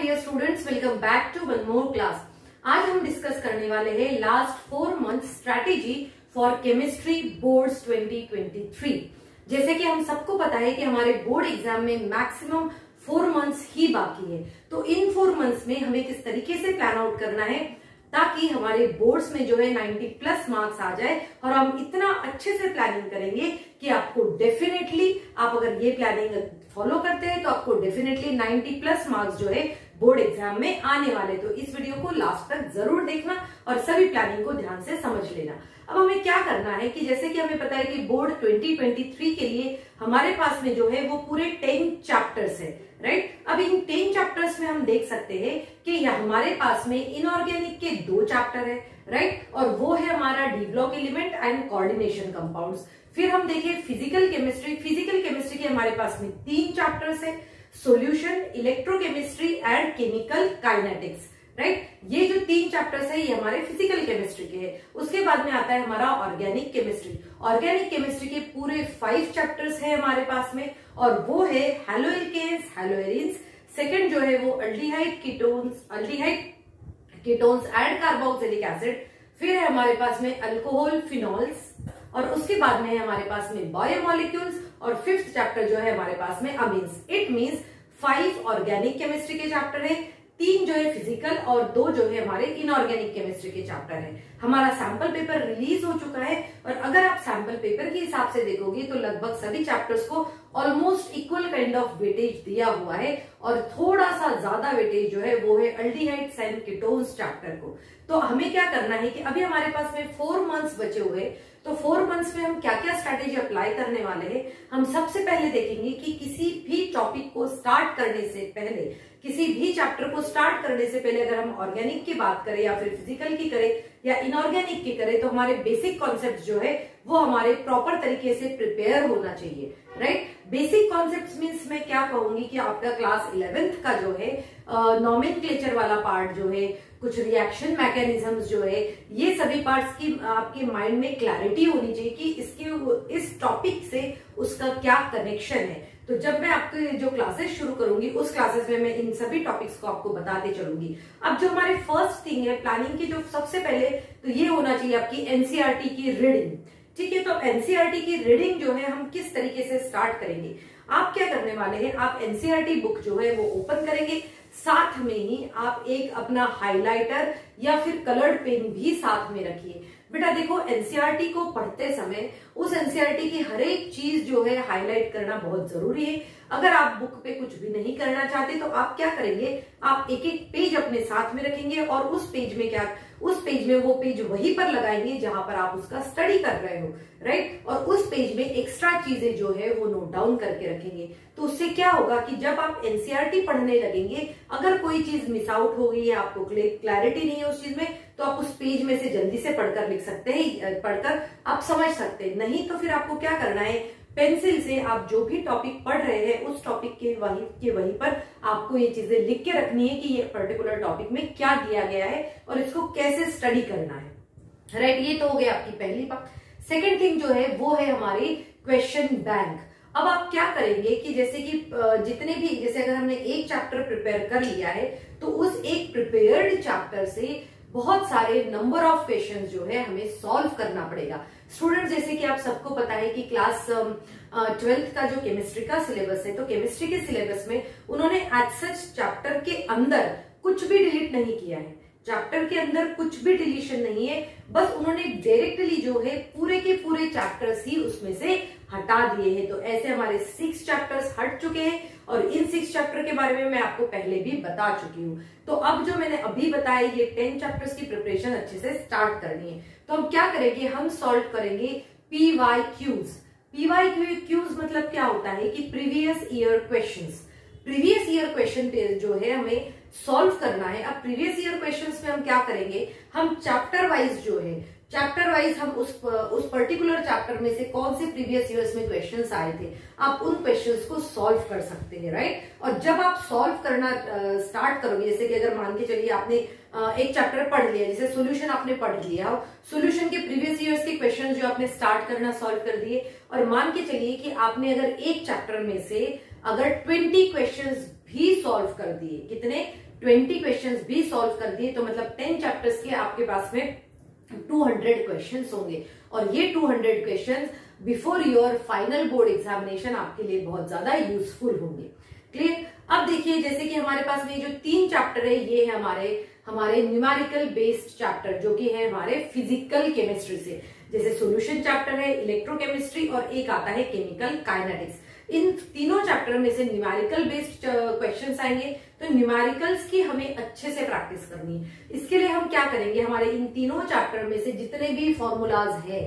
Dear students welcome back to one more class आज हम discuss करने वाले हैं last four month strategy for chemistry boards 2023 जैसे कि हम सबको पता है कि हमारे बोर्ड एग्ज़ाम में मैक्सिमम फोर मंथ्स ही बाकी है। तो इन फोर मंथ्स में हमें किस तरीके से प्लान आउट करना है, ताकि हमारे बोर्ड्स में जो है 90 प्लस मार्क्स आ जाए और हम इतना अच्छे से प्लानिंग करेंगे कि आपको डेफिनेटली आप अगर ये प्लानिंग फॉलो करते हैं तो आपको डेफिनेटली 90 प्लस मार्क्स जो है बोर्ड एग्ज़ाम में आने वाले। तो इस वीडियो को लास्ट तक ज़रूर देखना और सभी प्लानिंग को ध्यान से समझ लेना। अब हमें क्या करना है कि जैसे कि हमें पता है कि बोर्ड 2023 के लिए हमारे पास में जो है वो पूरे टेन चैप्टर्स है राइट अब इन टेन चैप्टर्स में हम देख सकते हैं कि हमारे पास में इनऑर्गेनिक के दो चैप्टर है राइट और वो है हमारा D block element and coordination compounds फिर हम देखें फ़िज़िकल केमिस्ट्री फ़िज़िकल केमिस्ट्री के हमारे पास में तीन चैप्टर्स है solution electrochemistry and chemical kinetics right ये जो तीन चैप्टर्स है, ये हमारे फ़िज़िकल केमिस्ट्री के हैं। उसके बाद में आता है हमारा ऑर्गेनिक केमिस्ट्री ऑर्गेनिक केमिस्ट्री के पूरे फाइव चैप्टर्स है हमारे पास में, और वो है हेलोइकेन्स हेलोएरिन्स सेकंड जो है वो aldehyde ketones aldehyde ketones and carboxylic acid फिर है हमारे पास में अल्कोहल फिनॉल्स और उसके बाद में है हमारे पास में बायोमोलिक्यूल्स और फिफ्थ चैप्टर जो है हमारे पास में amines it means five organic chemistry के चैप्टर है. तीन जो है फ़िज़िकल और दो जो है हमारे इनऑर्गेनिक केमिस्ट्री के चैप्टर है। हमारा सैंपल पेपर रिलीज़ हो चुका है और अगर आप सैंपल पेपर के हिसाब से देखोगे तो लगभग सभी चैप्टर्स को almost equal kind of weightage दिया हुआ है और थोड़ा सा ज़्यादा वेटेज जो है वो है अल्टीहाइड एंड कीटोन्स चैप्टर को। तो हमें क्या करना है कि अभी हमारे पास में फोर मंथ्स बचे हुए तो फोर मंथ्स में हम क्या क्या स्ट्रैटेजी अप्लाई करने वाले हैं? हम सबसे पहले देखेंगे कि किसी भी टॉपिक को स्टार्ट करने से पहले किसी भी चैप्टर को स्टार्ट करने से पहले अगर हम ऑर्गेनिक की बात करें या फिर फ़िज़िकल की करें या इनऑर्गेनिक की करें तो हमारे बेसिक कॉन्सेप्ट जो है, वो हमारे प्रॉपर तरीके से प्रिपेयर होना चाहिए राइट बेसिक कॉन्सेप्ट मीन्स मैं क्या कहूँगी कि आपका क्लास इलेवेंथ का जो है नॉमिन क्लेचर वाला पार्ट जो है, कुछ रिएक्शन मैकेनिज्म जो है, ये सभी पार्ट्स की आपके माइंड में क्लैरिटी होनी चाहिए कि इसके, इस टॉपिक से उसका क्या कनेक्शन है। तो जब मैं आपके जो क्लासेस शुरू करूँगी, उस क्लासेस में मैं इन सभी टॉपिक्स को आपको बताते चलूँगी। अब जो हमारे फ़र्स्ट थिंग है प्लानिंग की जो सबसे पहले तो ये होना चाहिए आपकी एनसीआरटी e की रीडिंग ठीक है तो एनसीआरटी e की रीडिंग जो है, हम किस तरीके से स्टार्ट करेंगे? आप क्या करने वाले हैं? आप एनसीआरटी बुक जो है, वो ओपन करेंगे। साथ में ही आप एक अपना हाइलाइटर या फिर कलर्ड पेन भी साथ में रखिए। बेटा देखो एनसीआरटी को पढ़ते समय उस एनसीआरटी की हर एक चीज़ जो है हाईलाइट करना बहुत ज़रूरी है। अगर आप बुक पे कुछ भी नहीं करना चाहते तो आप क्या करेंगे? आप एक एक पेज अपने साथ में रखेंगे और उस पेज में क्या उस पेज में वो पेज वहीं पर लगाएँगे जहाँ पर आप उसका स्टडी कर रहे हो राइट और उस पेज में एक्स्ट्रा चीज़ें जो है वो नोट डाउन करके रखेंगे। तो उससे क्या होगा कि जब आप एनसीआरटी पढ़ने लगेंगे, अगर कोई चीज़ मिस आउट हो गई है, आपको क्लैरिटी नहीं है उस चीज़ में तो आप उस पेज में से जल्दी से पढ़कर लिख सकते हैं पढ़कर आप समझ सकते हैं। नहीं तो फिर आपको क्या करना है पेंसिल से आप जो भी टॉपिक पढ़ रहे हैं, उस टॉपिक के वहीं के वहीं पर आपको ये चीज़ें लिख के रखनी है कि ये पर्टिकुलर टॉपिक में क्या दिया गया है और इसको कैसे स्टडी करना है। राइट ये तो हो गया आपकी पहली बात। सेकेंड थिंग जो है, वो है हमारी क्वेश्चन बैंक अब आप क्या करेंगे कि जैसे कि जितने भी, जैसे अगर हमने एक चैप्टर प्रिपेयर कर लिया है तो उस एक प्रिपेयर्ड चैप्टर से बहुत सारे नंबर ऑफ़ क्वेश्चन जो है हमें सॉल्व करना पड़ेगा। स्टूडेंट जैसे कि आप सबको पता है कि क्लास ट्वेल्थ का जो केमिस्ट्री का सिलेबस है तो केमिस्ट्री के सिलेबस में उन्होंने एज सच चैप्टर के अंदर कुछ भी डिलीट नहीं किया है। चैप्टर के अंदर कुछ भी डिलीशन नहीं है, बस उन्होंने डायरेक्टली जो है पूरे के पूरे चैप्टर्स ही उसमें से हटा दिए हैं। तो ऐसे हमारे सिक्स चैप्टर्स हट चुके हैं और इन सिक्स चैप्टर के बारे में मैं आपको पहले भी बता चुकी हूँ। तो अब जो मैंने अभी बताया, ये टेन चैप्टर्स की प्रिपरेशन अच्छे से स्टार्ट करनी है। तो हम क्या करेंगे? हम सॉल्व करेंगे PY Qs P Y Qs मतलब क्या होता है कि previous year question previous year question जो है हमें सॉल्व करना है। अब प्रीवियस ईयर क्वेश्चंस में हम क्या करेंगे? हम चैप्टर वाइज जो है चैप्टर वाइज हम उस उस पर्टिकुलर चैप्टर में से कौन से प्रीवियस ईयर्स में क्वेश्चंस आए थे, आप उन क्वेश्चंस को सॉल्व कर सकते हैं राइट और जब आप सॉल्व करना स्टार्ट करोगे, जैसे कि अगर मान के चलिए आपने एक चैप्टर पढ़ लिया, जैसे सोल्यूशन आपने पढ़ लिया सोल्यूशन के प्रीवियस ईयर्स के क्वेश्चन जो आपने स्टार्ट करना सॉल्व कर दिए, और मान के चलिए कि आपने अगर एक चैप्टर में से अगर ट्वेंटी क्वेश्चन भी सॉल्व कर दिए, कितने? ट्वेंटी क्वेश्चन भी सॉल्व कर दिए तो मतलब टेन चैप्टर्स के आपके पास में 200 क्वेश्चंस होंगे। और ये 200 questions before your final board examination आपके लिए बहुत ज़्यादा यूजफुल होंगे। क्लियर अब देखिए, जैसे कि हमारे पास में जो तीन चैप्टर है, ये है हमारे हमारे न्यूमेरिकल बेस्ड चैप्टर जो कि है हमारे फ़िज़िकल केमिस्ट्री से। जैसे सॉल्यूशन चैप्टर है इलेक्ट्रोकेमिस्ट्री और एक आता है केमिकल काइनेटिक्स इन तीनों चैप्टर में से न्यूमेरिकल बेस्ड क्वेश्चंस आएँगे तो न्यूमेरिकल्स की हमें अच्छे से प्रैक्टिस करनी है इसके लिए हम क्या करेंगे हमारे इन तीनों चैप्टर में से जितने भी फॉर्मूलाज है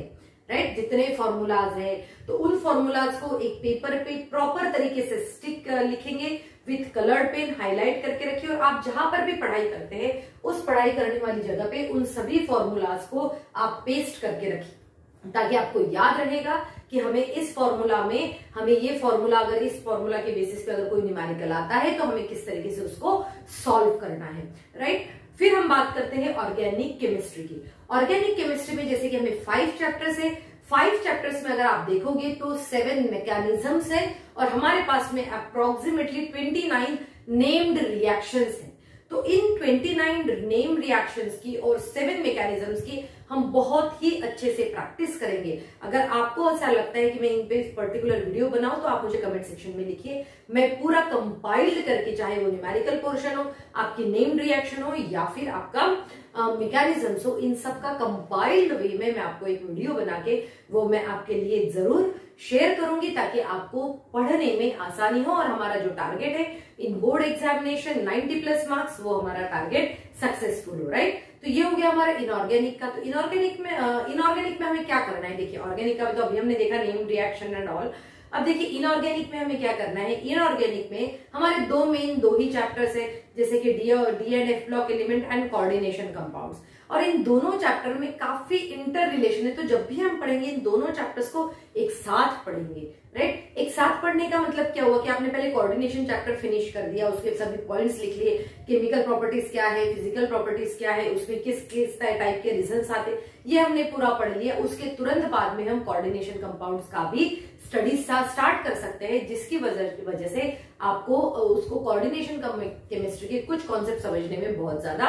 राइट right? जितने फॉर्मूलाज है तो उन फॉर्मूलाज को एक पेपर पे प्रॉपर तरीके से स्टिक लिखेंगे विथ कलर्ड पेन हाईलाइट करके रखिए, और आप जहाँ पर भी पढ़ाई करते हैं, उस पढ़ाई करने वाली जगह पे उन सभी फॉर्मूलाज को आप पेस्ट करके रखिए, ताकि आपको याद रहेगा कि हमें इस फॉर्मूला में, हमें ये फॉर्मूला अगर इस फॉर्मूला के बेसिस पे अगर कोई न्यूमेरिकल आता है तो हमें किस तरीके से उसको सॉल्व करना है राइट फिर हम बात करते हैं ऑर्गेनिक केमिस्ट्री की। ऑर्गेनिक केमिस्ट्री में जैसे कि हमें फाइव चैप्टर्स है फाइव चैप्टर्स में अगर आप देखोगे तो सेवन मैकेनिज्म्स है और हमारे पास में approximately twenty nine named reactions है। तो इन 29 नेम रिएक्शंस की और सेवन मैकेनिज्म्स की हम बहुत ही अच्छे से प्रैक्टिस करेंगे। अगर आपको ऐसा लगता है कि मैं इन पे पर्टिकुलर वीडियो बनाऊँ तो आप मुझे कमेंट सेक्शन में लिखिए। मैं पूरा कंपाइल्ड करके, चाहे वो न्यूमेरिकल पोर्शन हो, आपकी नेम रिएक्शन हो, या फिर आपका मैकेनिज्म हो, इन सब का कंपाइल्ड वे में मैं आपको एक वीडियो बना के, वो मैं आपके लिए ज़रूर शेयर करूँगी ताकि आपको पढ़ने में आसानी हो और हमारा जो टारगेट है in board examination 90 plus marks वो हमारा टारगेट सक्सेसफुल हो राइट तो ये हो गया हमारा इनऑर्गेनिक का। तो इनऑर्गेनिक में इनऑर्गेनिक में हमें क्या करना है? देखिए ऑर्गेनिक का तो अभी हमने देखा नेम रिएक्शन एंड ऑल अब देखिए इनऑर्गेनिक में हमें क्या करना है? इनऑर्गेनिक में हमारे दो मेन दो ही चैप्टर्स है, जैसे कि D D and F block element and coordination compounds और इन दोनों चैप्टर में काफ़ी इंटर रिलेशन है तो जब भी हम पढ़ेंगे, इन दोनों चैप्टर्स को एक साथ पढ़ेंगे राइट एक साथ पढ़ने का मतलब क्या हुआ कि आपने पहले कोऑर्डिनेशन चैप्टर फिनिश कर दिया, उसके सभी पॉइंट्स लिख लिए केमिकल प्रॉपर्टीज़ क्या है फ़िज़िकल प्रॉपर्टीज़ क्या है, उसमें किस किस टाइप के रिज़ल्ट आते ये हमने पूरा पढ़ लिया, उसके तुरंत बाद में हम कोऑर्डिनेशन कंपाउंड्स का भी स्टडी स्टार्ट कर सकते हैं, जिसकी वजह वजह से आपको उसको कोऑर्डिनेशन केमिस्ट्री के कुछ कॉन्सेप्ट समझने में बहुत ज़्यादा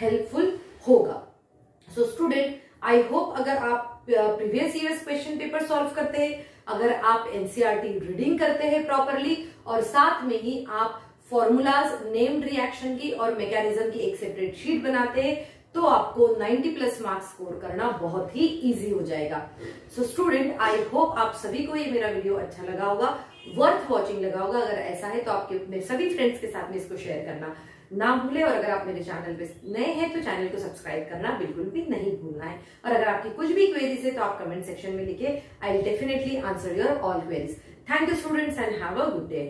हेल्पफुल होगा। सो स्टूडेंट आई होप अगर आप previous years question paper solve करते हैं, अगर आप एनसीआरटी रीडिंग e करते हैं प्रॉपरली और साथ में ही आप फॉर्मूलाज नेम्ड रिएक्शन की और मैकेनिज्म की एक सेपरेट शीट बनाते हैं तो आपको 90 प्लस मार्क्स स्कोर करना बहुत ही इजी हो जाएगा। सो स्टूडेंट आई होप आप सभी को ये मेरा वीडियो अच्छा लगा होगा वर्थ वॉचिंग लगा होगा। अगर ऐसा है तो आपके अपने सभी फ्रेंड्स के साथ में इसको शेयर करना ना भूले। और अगर आप मेरे चैनल पे नए हैं तो चैनल को सब्सक्राइब करना बिल्कुल भी नहीं भूलना है। और अगर आपकी कुछ भी क्वेरीज है तो आप कमेंट सेक्शन में लिखे। I definitely answer your all queries thank you students and have a good day